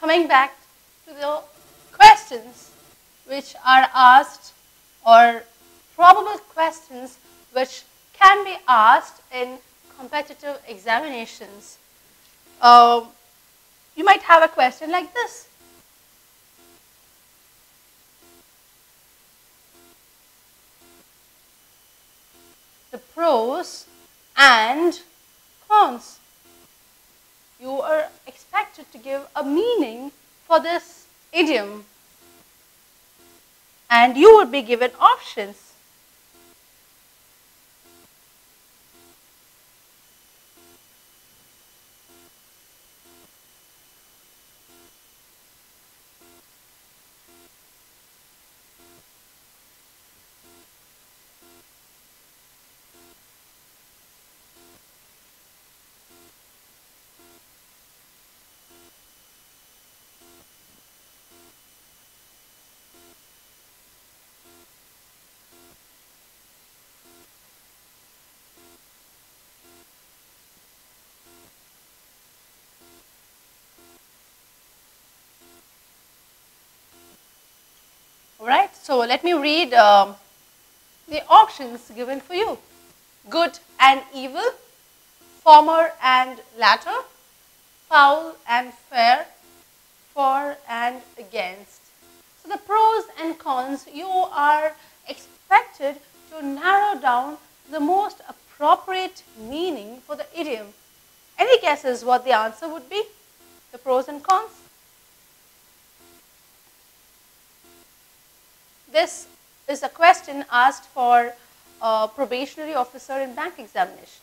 coming back to the questions which are asked or probable questions which can be asked in competitive examinations. Uh, you might have a question like this. The pros and cons. You are expected to give a meaning for this idiom and you would be given options. All right, so let me read um, the options given for you. Good and evil, former and latter, foul and fair, for and against. So the pros and cons, you are expected to narrow down the most appropriate meaning for the idiom. Any guesses what the answer would be? The pros and cons? This is a question asked for a probationary officer in bank examinations.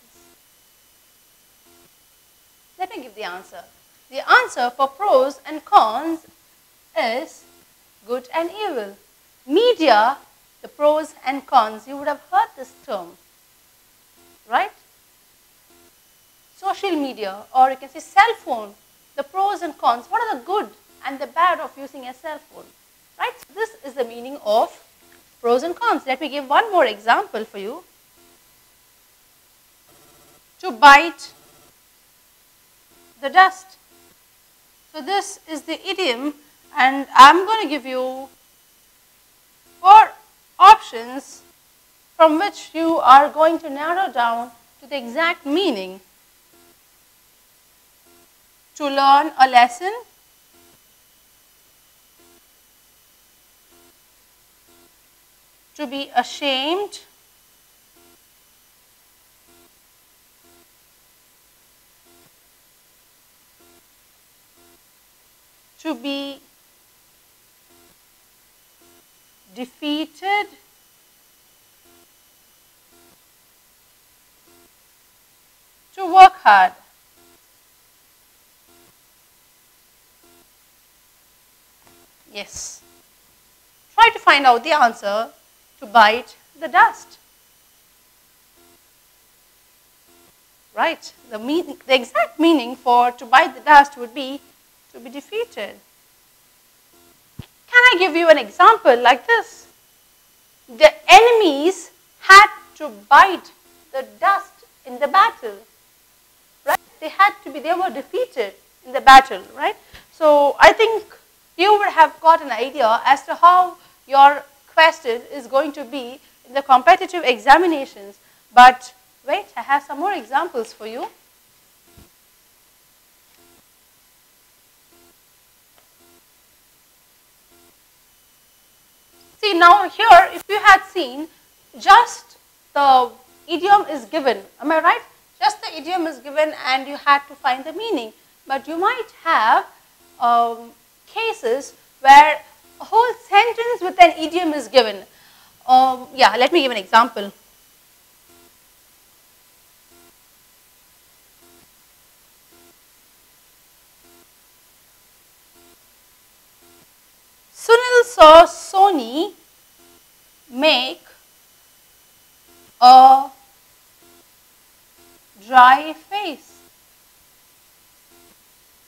Let me give the answer. The answer for pros and cons is good and evil. Media, the pros and cons, you would have heard this term, right? Social media, or you can say cell phone, the pros and cons. What are the good and the bad of using a cell phone? Right? So this is the meaning of pros and cons. Let me give one more example for you. To bite the dust. So this is the idiom and I'm going to give you four options from which you are going to narrow down to the exact meaning. To learn a lesson to be ashamed, to be defeated, to work hard. Yes. Try to find out the answer to bite the dust. Right? The, meaning, the exact meaning for to bite the dust would be to be defeated. Can I give you an example like this? The enemies had to bite the dust in the battle. Right? They had to be, they were defeated in the battle, right? So I think you would have got an idea as to how your question is going to be in the competitive examinations. But wait, I have some more examples for you. See now here, if you had seen just the idiom is given, am I right? Just the idiom is given and you had to find the meaning. But you might have um, cases where whole sentence with an idiom is given. Um, yeah, let me give an example. Sunil saw Sony make a dry face.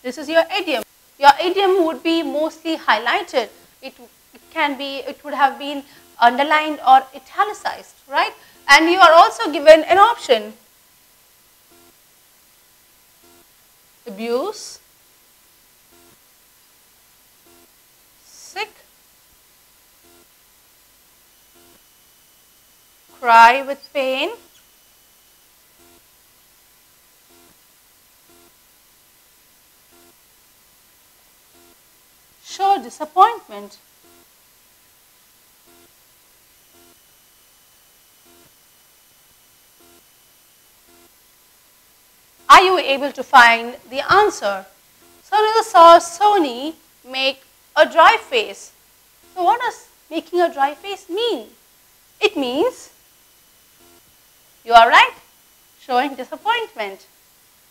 This is your idiom. Your idiom would be mostly highlighted it, it can be, it would have been underlined or italicized, right? And you are also given an option. Abuse, sick, cry with pain, Show disappointment. Are you able to find the answer? Sonal saw Sony make a dry face. So what does making a dry face mean? It means, you are right, showing disappointment.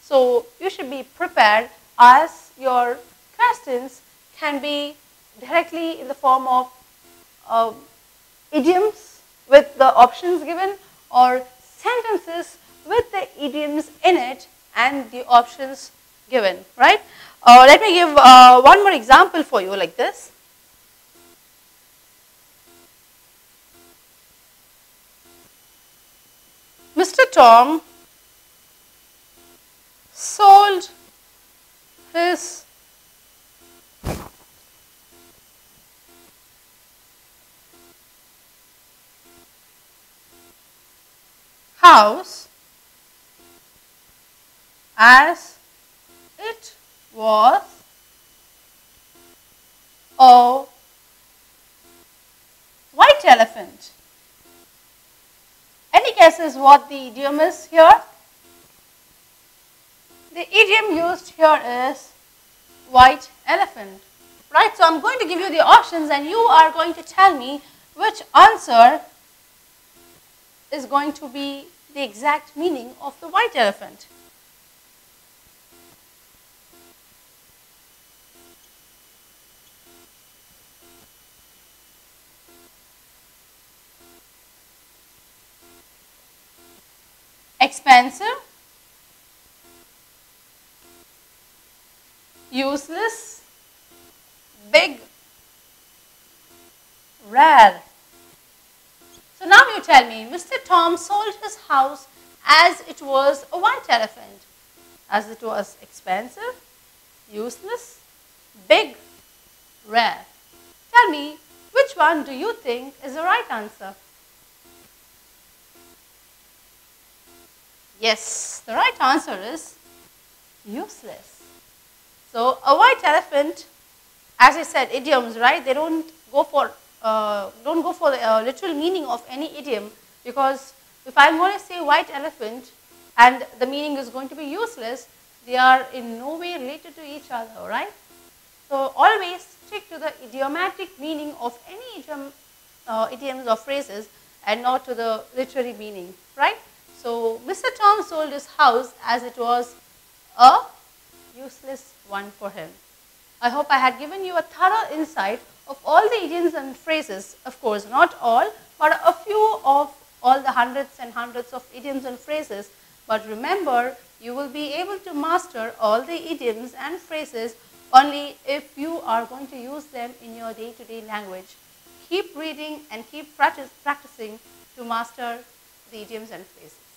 So you should be prepared as your questions can be directly in the form of uh, idioms with the options given or sentences with the idioms in it and the options given, right? Uh, let me give uh, one more example for you like this. Mr. Tom sold his house as it was a white elephant. Any guesses what the idiom is here? The idiom used here is white elephant. Right, so I'm going to give you the options and you are going to tell me which answer is going to be the exact meaning of the white elephant. expensive, useless, big, rare. Tell me, Mr. Tom sold his house as it was a white elephant, as it was expensive, useless, big, rare. Tell me, which one do you think is the right answer? Yes, the right answer is useless. So a white elephant, as I said, idioms, right? They don't go for uh, don't go for the uh, literal meaning of any idiom because if I'm going to say white elephant and the meaning is going to be useless, they are in no way related to each other, right? So always stick to the idiomatic meaning of any idiom, uh, idioms or phrases and not to the literary meaning, right? So Mr. Tom sold his house as it was a useless one for him. I hope I had given you a thorough insight of all the idioms and phrases, of course not all, but a few of all the hundreds and hundreds of idioms and phrases. But remember, you will be able to master all the idioms and phrases only if you are going to use them in your day-to-day -day language. Keep reading and keep practice, practicing to master the idioms and phrases.